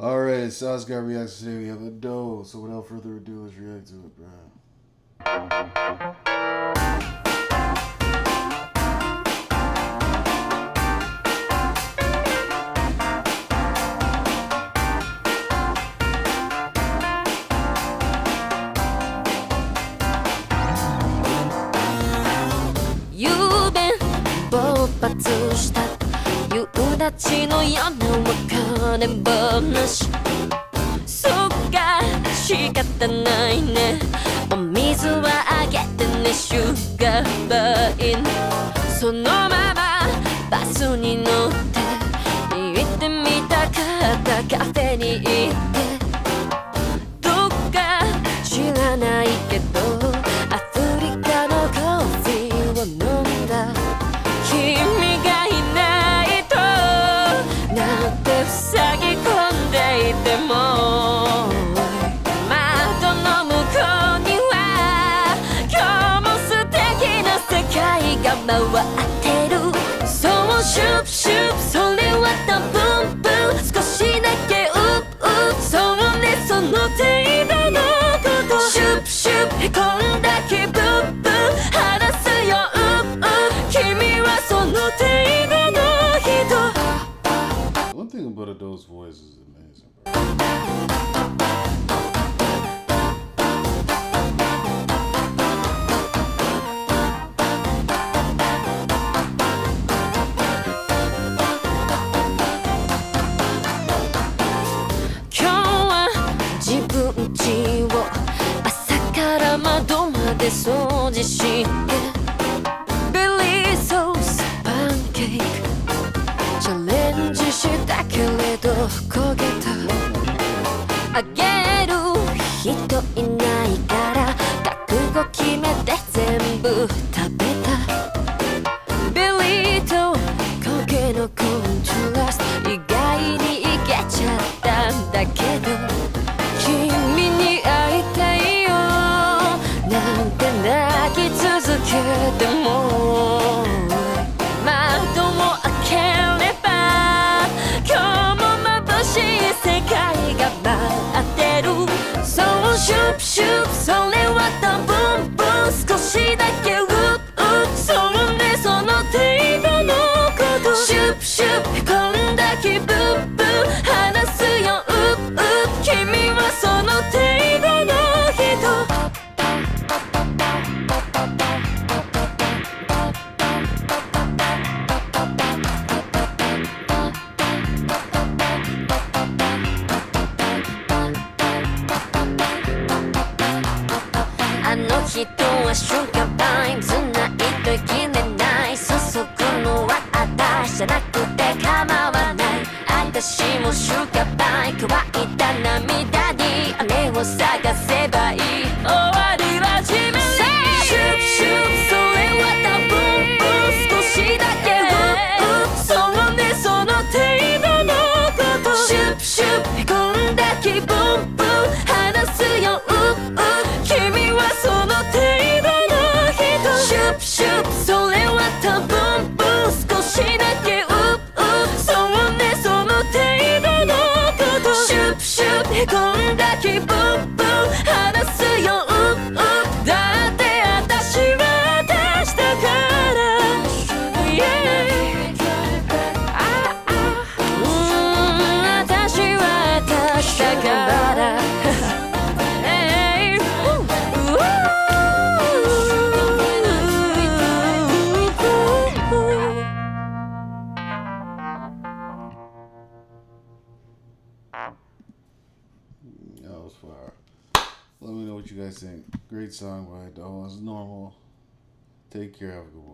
All right, Sauce got reacts today. We have a dough. So without further ado, let's react to it, bro. You've been both, but 立ちのような別れ話そっか仕方ないね。お水はあげてねシュガーバイン。そのままバスに乗って行ってみたかったカフェに行って。どっか知らないけど界が回ってる。そうシュッシュッそれは多分ブン少しだけウッウッそうねその程度のこと。シュッシュッへこんだけブンブン話すよウッウッ君はその程度の人。One thing about Adele's voice is amazing, bro.「自分家を朝から窓まで掃除して」「ベリーソースパンケーキ」「チャレンジしたけれど焦げた」「あげる人いないから覚悟決めて全部食べた」ベリーと焦げのコンだけじゃなくて構わない。私もシュガーバイン乾いた涙に。雨を探ッ was fire. Let me know what you guys think. Great song by Adele as normal. Take care. Have a good one.